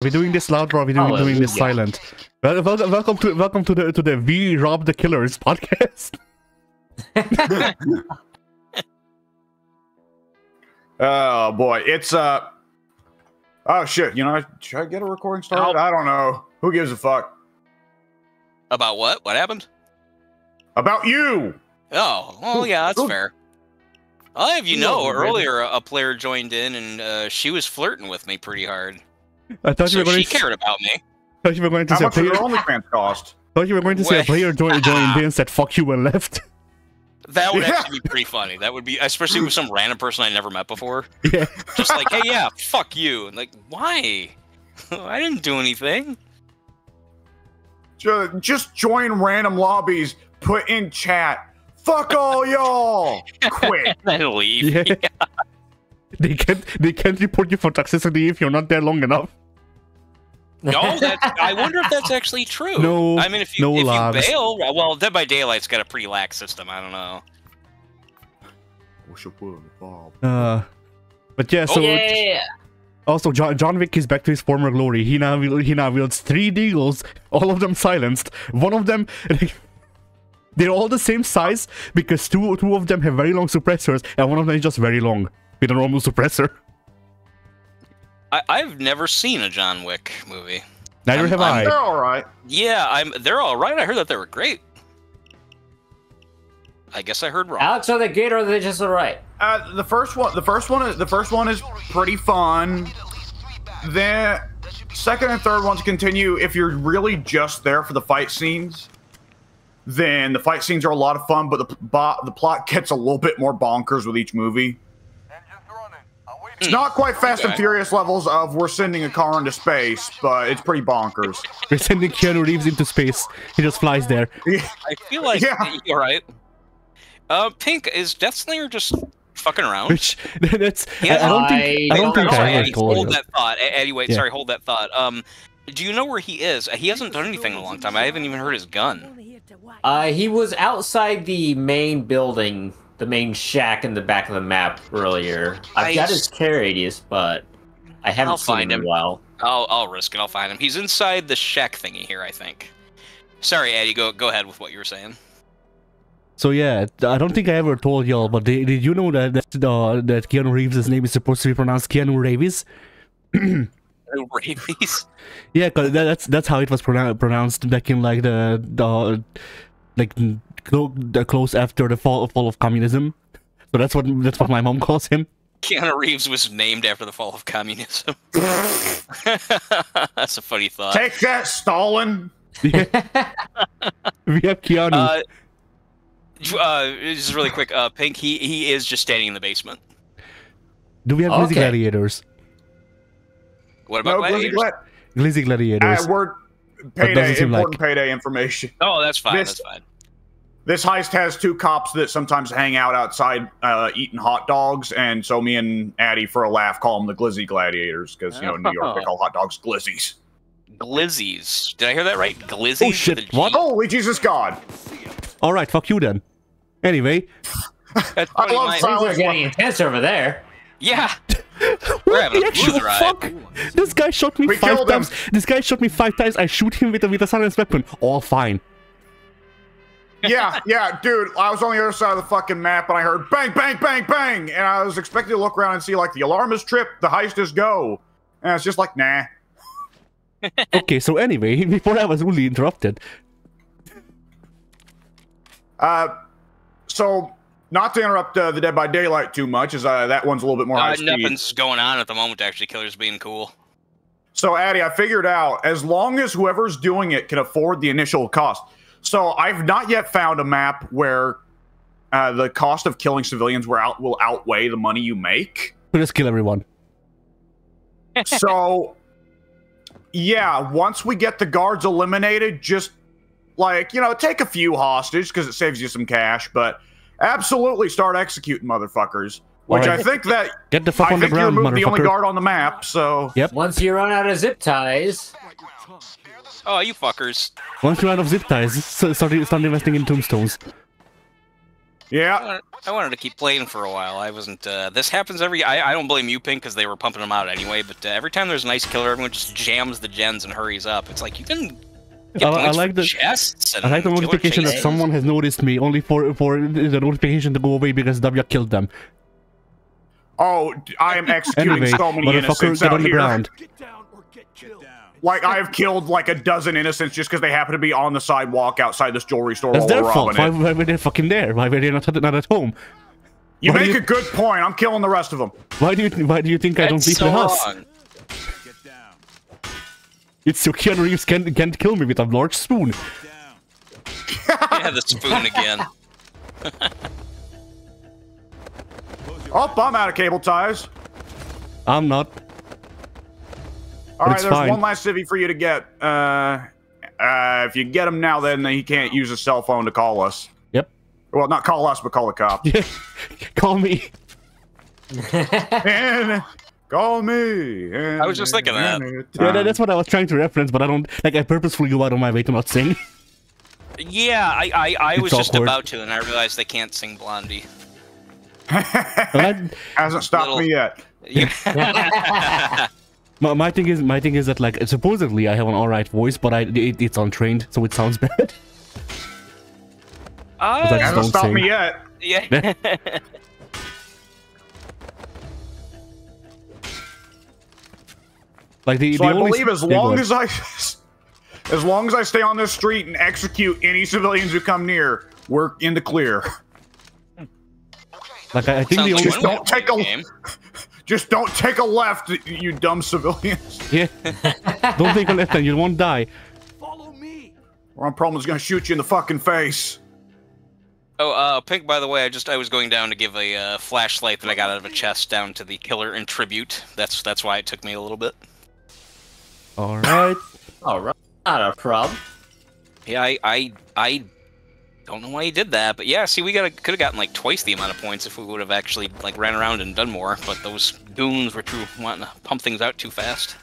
Are we doing this loud or are we doing, doing this Hallelujah. silent? Well, welcome, welcome to welcome to the to the We Rob the Killers podcast. Oh boy, it's uh. Oh shit! You know, should I get a recording started? I don't know. Who gives a fuck About what? What happened? about you? Oh, well, yeah, that's Ooh. fair. I'll have you know, earlier a player joined in and uh, she was flirting with me pretty hard. I thought you were going she to cared about me. I thought you were going to How say a much does player. your OnlyFans cost? Thought you were going to say a Wait. player joined joined in and said "fuck you" and left. That would Yeah. actually be pretty funny. That would be, especially with some random person I never met before. yeah. Just like, hey, yeah, fuck you. And like, why? I didn't do anything. Just join random lobbies. Put in chat. Fuck all y'all. Quit. Then leave. Yeah. They can't they can't report you for toxicity if you're not there long enough. No, that, I wonder if that's actually true. No, I mean, if you, no if logs. you bail, well, Dead by Daylight's got a pretty lax system. I don't know. Uh, but yeah, so yeah. also John, John Wick is back to his former glory. He now he now wields three deagles, all of them silenced. One of them. They're all the same size because two two of them have very long suppressors, and one of them is just very long with a normal suppressor. I, I've never seen a John Wick movie. Neither I'm- have I'm- They're all right. Yeah, I'm. They're all right. I heard that they were great. I guess I heard wrong. Alex, are they good or are they just alright? Uh, the first one, the first one, is the first one is pretty fun. Then, second and third ones continue. If you're really just there for the fight scenes, then the fight scenes are a lot of fun. But the the plot gets a little bit more bonkers with each movie. It's not quite Fast and Furious levels of we're sending a car into space, but it's pretty bonkers. We're sending Keanu Reeves into space. He just flies there. I feel like Yeah. you're right. Uh, Pink is Deathslinger just fucking around. Which that's Yeah, I don't think I don't think sorry, I ever Eddie, told hold you. that thought. Eddie, wait, Yeah. sorry, hold that thought. Um, do you know where he is? He hasn't done anything in a long time. I haven't even heard his gun. Uh, he was outside the main building, the main shack in the back of the map earlier. I've got his care radius, but I haven't I'll seen find him in him. a while. I'll I'll risk it. I'll find him. He's inside the shack thingy here, I think. Sorry, Eddie. Go go ahead with what you were saying. So yeah, I don't think I ever told y'all, but did, did you know that that, uh, that Keanu Reeves' name is supposed to be pronounced Keanu Reeves? Rabies. Yeah, 'cause that, that's that's how it was pronou- pronounced back in like the the like clo- close after the fall fall of communism. So that's what that's what my mom calls him. Keanu Reeves was named after the fall of communism. That's a funny thought. Take that, Stalin. we have Keanu. Uh, uh, just really quick, uh, Pink. He he is just standing in the basement. Do we have glizzy gladiators? What about No, Glizzy gladiators? Glizzy gladiators. Uh, we're doesn't payday, seem like- important payday information. Oh, that's fine. This- That's fine. This heist has two cops that sometimes hang out outside uh, eating hot dogs, and so me and Addie, for a laugh, call them the Glizzy Gladiators because you know in New York they call hot dogs glizzies. Glizzies. Did I hear that right? Glizzies. Oh, shit, with a G? what? Holy Jesus God! All right, fuck you then. Anyway, That's I funny, love my- Things are getting intense over there. Yeah. We're the actual blues ride. fuck. This guy shot me We five killed him. times. This guy shot me five times. I shoot him with a with a silenced weapon. All fine. yeah, yeah, dude. I was on the other side of the fucking map, and I heard bang, bang, bang, bang, and I was expecting to look around and see like the alarm is tripped, the heist is go, and it's just like nah. Okay, so anyway, before I was rudely interrupted, Uh, so not to interrupt uh, the Dead by Daylight too much, as uh, that one's a little bit more high Uh, speed. nothing's going on at the moment. Actually, killer's being cool. So, Addy, I figured out as long as whoever's doing it can afford the initial cost. So, I've not yet found a map where uh, the cost of killing civilians will, out, will outweigh the money you make. we'll just kill everyone. so, yeah, once we get the guards eliminated, just like, you know, take a few hostage because it saves you some cash, but absolutely start executing motherfuckers. Which Alright. I think that Get the fuck I on the think you ground, removed the only guard on the map, so Yep. Once you run out of zip ties, Oh, you fuckers. Once you're out of zip ties, s- start, start investing in tombstones. Yeah. I wanted to keep playing for a while. I wasn't. Uh, this happens every. I, I don't blame you, Pink, because they were pumping them out anyway. But uh, every time there's a nice killer, everyone just jams the gens and hurries up. It's like you can. Get I- I like the- chests. I like the notification that someone has noticed me, only for for the notification to go away because W killed them. Oh, d- I am executing Anyway, so many innocents out on the here. ground. Like I have killed like a dozen innocents just because they happen to be on the sidewalk outside this jewelry store That's while their we're fault. Why, why were they fucking there? Why were they not at, not at home? You why make you- a good point. I'm killing the rest of them. Why do you Why do you think I don't leave so the house? wrong. It's so Keanu Reeves can't, can't kill me with a large spoon. Yeah, the spoon again. Oh, I'm out of cable ties. I'm not. All right, there's fine. one last civvy for you to get. Uh, uh, if you get him now, then he can't use his cell phone to call us. Yep. Well, not call us, but call the cop. Call me. and call me. I was just thinking that. Yeah, that- that's what I was trying to reference, but I don't like. I purposefully go out of my way to not sing. Yeah, I I, I It's was just about to, and I realized they can't sing Blondie. And Hasn't stopped Little- me yet. Yeah. my, my thing is, my thing is that like supposedly I have an alright voice, but I it, it's untrained, so it sounds bad. Uh, just Hasn't don't stopped sing. me yet. yeah. Like the, So the I only believe as long ahead. as I, as long as I stay on this street and execute any civilians who come near, we're in the clear. like I, I think Sounds the only Just one don't take a- game. Just don't take a left, you dumb civilians. yeah. don't take a left hand, you won't die. Follow me. Or I'm probably gonna shoot you in the fucking face. Oh, uh, Pink. By the way, I just I was going down to give a uh, flashlight that I got out of a chest down to the killer in tribute. That's that's why it took me a little bit. All right. All right, not a problem. Yeah, I I I don't know why he did that, but yeah, see, we got could have gotten like twice the amount of points if we would have actually like ran around and done more. But those goons were too wanting to pump things out too fast.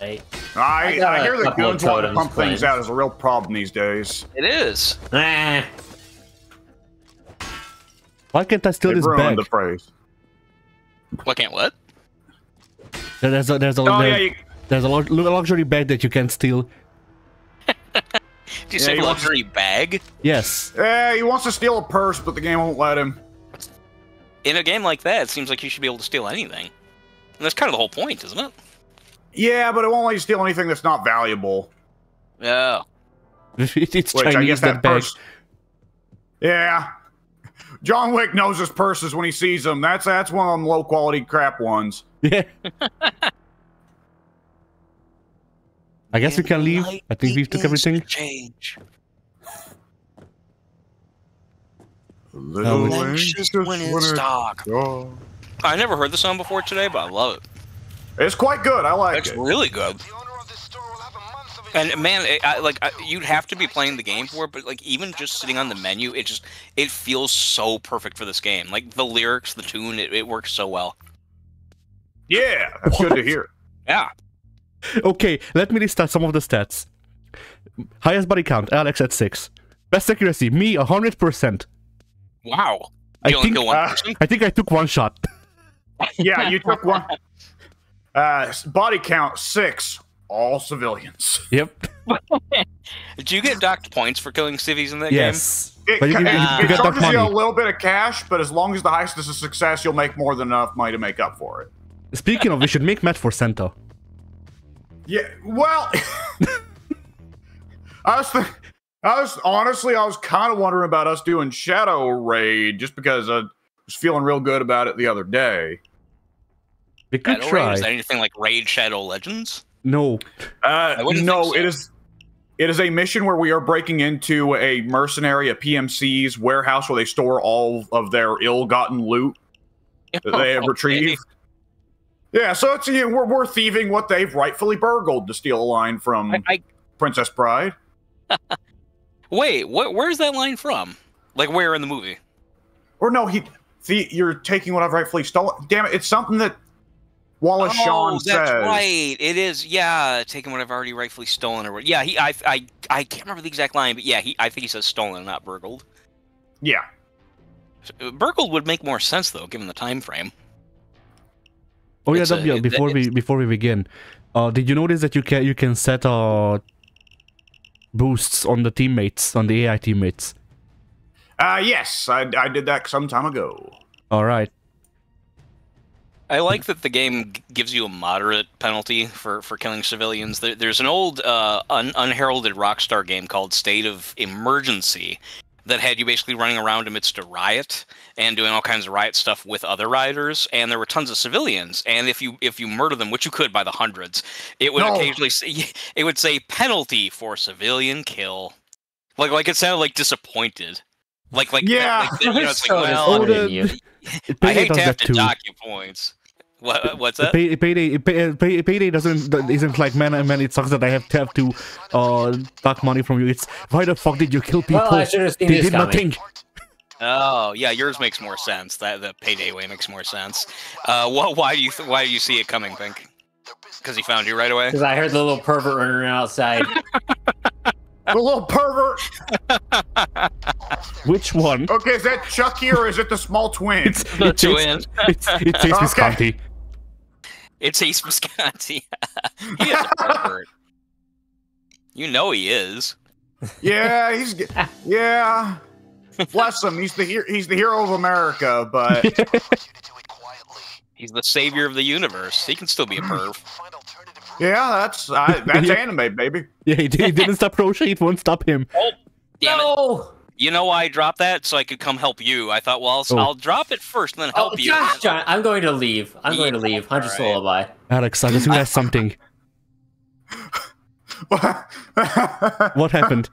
Right. I, I got I a hear the goons want to totems pump things out is a real problem these days. It is. Eh. Why can't I steal They this ruined bag? the phrase. What can't what? There's a there's a Oh there- yeah, you, there's a lu- luxury bag that you can steal. Did you Yeah, say he wants- luxury bag? Yes. yeah, he wants to steal a purse, but the game won't let him. In a game like that, it seems like you should be able to steal anything. And that's kind of the whole point, isn't it? Yeah, but it won't let you steal anything that's not valuable. Yeah. It's Which Chinese I guess that, that bag. purse. Yeah. John Wick knows his purses when he sees them. That's that's one of them low quality crap ones. Yeah. I guess we can leave. I think we've took everything. Change. Little Oh, anxious when it's dark. dark. I never heard the song before today, but I love it. It's quite good. I like It's it. It's really good. And man, it, I, like I, you'd have to be playing the game for it, but like even just sitting on the menu, it just it feels so perfect for this game. Like the lyrics, the tune, it, it works so well. Yeah, that's good to hear. Yeah. Okay, let me list out some of the stats. Highest body count, Alex at 6. Best accuracy, me 100%. Wow. I only think- kill one uh. I think I took one shot. Yeah, you took one. Uh, body count six. All civilians. Yep. Did you get docked points for killing civvies in that Yes. It, But you, it, you, you it get that charges you a little bit of cash, but as long as the heist is a success, you'll make more than enough money to make up for it. Speaking of, we should make Matt for Santa. Yeah, well, I was, th- I was honestly, I was kind of wondering about us doing Shadow Raid just because I was feeling real good about it the other day. We could Shadow Raid? try. Is that anything like Raid Shadow Legends? No. Uh, wouldn't no, so. it is. It is a mission where we are breaking into a mercenary, a PMC's warehouse where they store all of their ill-gotten loot that they have retrieved. Yeah, so it's you know, we're, we're thieving what they've rightfully burgled, to steal a line from I, I Princess Bride. wait. What? Where's that line from? Like where in the movie? Or no, he. The, you're taking what I've rightfully stolen. Damn it! It's something that Wallace oh, Shawn oh, that's says. right. It is. Yeah, taking what I've already rightfully stolen, or what? Yeah, he. I. I. I can't remember the exact line, but yeah, he. I think he says stolen, not burgled. Yeah. Uh, burgled would make more sense though, given the time frame. Oh yeah, It's a- W, it- before we before we begin, uh, did you notice that you can you can set uh boosts on the teammates on the AI teammates? Uh, yes, I, I did that some time ago. All right. I like that the game gives you a moderate penalty for, for killing civilians. There, there's an old uh, un- unheralded Rockstar game called State of Emergency that had you basically running around amidst a riot and doing all kinds of riot stuff with other rioters, and there were tons of civilians. And if you if you murder them, which you could by the hundreds, it would No. occasionally say, it would say penalty for civilian kill. Like like it sounded like disappointed. Like like Yeah. like, you know, it's like So well, disappointed the- in you. I hate does to have to dock you points. What, what's that? Pay, payday, pay, pay, payday doesn't isn't like man, man. It sucks that I have to have to uh dock money from you. It's why the fuck did you kill people? Well, I should have seen they this did coming. nothing. Oh, yeah, yours makes more sense. That the payday way makes more sense. Uh, what? Why do you th- why do you see it coming, Pink? Because he found you right away. Because I heard the little pervert running around outside. The little pervert. Which one? Okay, is that Chucky or is it the small twin? It's The it tastes, twin. it's, it tastes Okay. Visconti. It's Ace Visconti. he is a pervert. You know he is. yeah, he's yeah. Bless him. He's the hero. He's the hero of America. But He's the savior of the universe. He can still be a perv. yeah, that's I, that's Yeah. anime, baby. Yeah, he, did, he didn't stop Roche. It won't stop him. Oh, damn it. No! You know why I dropped that? So I could come help you. I thought, well, I'll, Oh. I'll drop it first and then Oh, help you. gosh, John, I'm going to leave. I'm going to Yeah, leave. Hunter's alright. lullaby. Alex, I just realized something. What happened?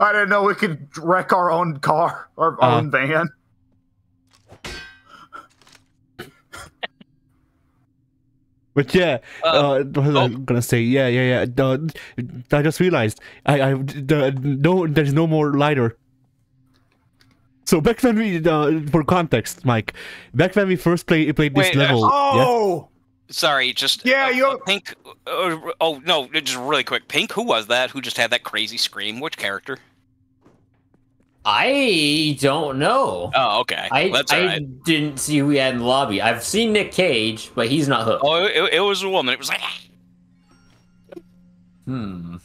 I didn't know we could wreck our own car, our Uh. own van. But yeah, Uh, uh, what was I oh. gonna say? Yeah, yeah, yeah. The, I just realized I, I, the, no, there's no more lighter. So back when we, uh, for context, Mike, back when we first play, played this Wait, uh, level, yeah, Oh, Sorry, just Yeah, uh, you- uh, Pink. Uh, oh no, just really quick. Pink. Who was that? Who just had that crazy scream? Which character? I don't know. Oh, okay. I, That's I alright. didn't see who we had in the lobby. I've seen Nick Cage, but he's not hooked. Oh, it, it was a woman. It was like. Hmm.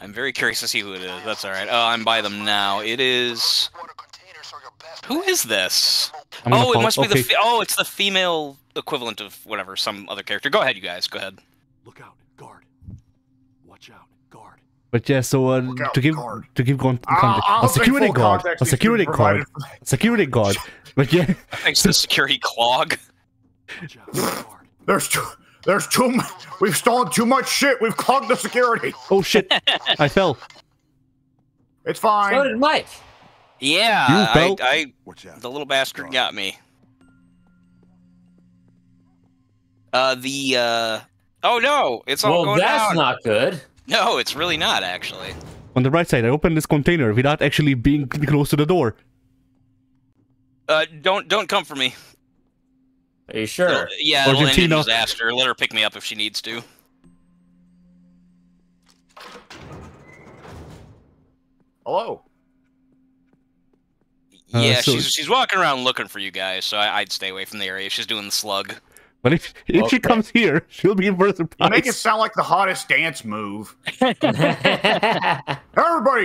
I'm very curious to see who it is. That's all right. Oh, I'm by them now. It is. Who is this? Oh, it follow- must be the. Fe- oh, it's the female equivalent of whatever, some other character. Go ahead, you guys. Go ahead. Look out, guard. Watch out, guard. But yeah, so uh, out, to give guard. to give con- I'll- I'll a security guard, a if you security provide guard, security guard. But yeah, Thanks to security clog. Watch out, guard. there's too, there's too much. We've stolen too much shit. We've clogged the security. oh shit, I fell. It's So fine. did Mike. Yeah, You I, fell? I, Watch out. the little bastard got me. Uh, the uh. Oh no, it's all Well, going that's down. not good. No, it's really not actually. On the right side, I opened this container without actually being close to the door. Uh, don't don't come for me. Are you sure? It'll- yeah, it'll end in disaster. Let her pick me up if she needs to. Hello. Uh, yeah, so- she's she's walking around looking for you guys, so I, I'd stay away from the area. If she's doing the slug. But if if she comes here, she'll be in for a You make it sound like the hottest dance move. Everybody,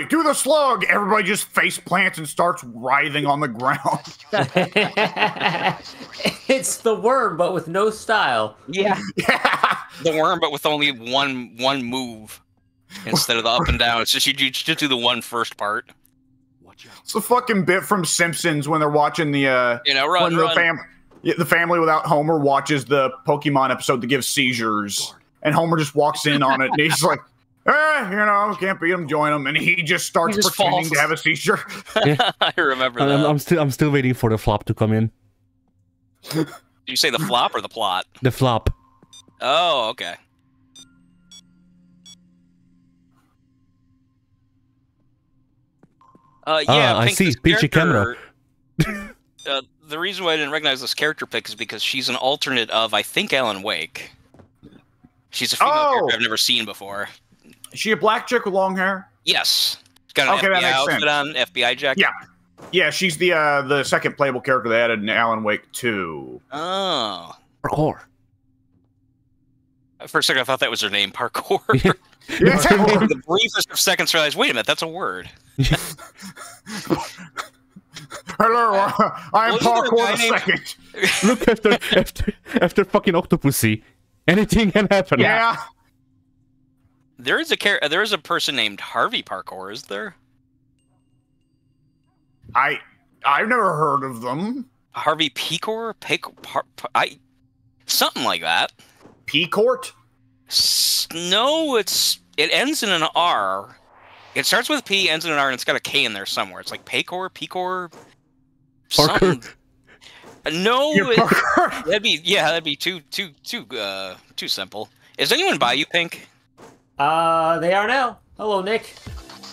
do the slug. Everybody just face plants and starts writhing on the ground. it's the worm, but with no style. Yeah, yeah. the worm, but with only one one move instead of the up and down. It's just you, you just do the one first part. Watch out. It's a fucking bit from Simpsons when they're watching the uh You know, when run, the run. Fam yeah, the family without Homer watches the Pokemon episode that gives seizures, and Homer just walks in on it, and he's like, "Eh, you know, can't beat him, join him," and he just starts He just pretending falls. to have a seizure. I remember that. I'm, I'm still I'm still waiting for the flop to come in. Did you say the flop or the plot? The flop. Oh, okay. Uh, yeah, Ah, I Pink, see. this Peachy camera. uh, the reason why I didn't recognize this character pick is because she's an alternate of, I think, Alan Wake. She's a female Oh! character I've never seen before. Is she a black chick with long hair? Yes. She's got an Okay, that makes outfit sense. on, FBI jacket. Yeah. Yeah, she's the uh, the second playable character they added in Alan Wake 2. Oh. Parkour. For a second, I thought that was her name, parkour. Yeah. The briefest of seconds, realized, wait a minute, that's a word. Hello, uh, uh, I am Wasn't there a Parkour the second. Look after after after fucking Octopussy. Anything can happen. Yeah. There is a char- uh, there is a person named Harvey Parkour, is there? I I've never heard of them. Harvey Pecor? Pic- par- par- I something like that. P Court? S- no, it's it ends in an R. It starts with P, ends in an R, and it's got a K in there somewhere. It's like Paycor, Pecor, Parker. something. Uh, No, it- Parkour. that'd be yeah, that'd be too too too uh too simple. Is anyone by you, Pink? Uh, they are now. Hello, Nick.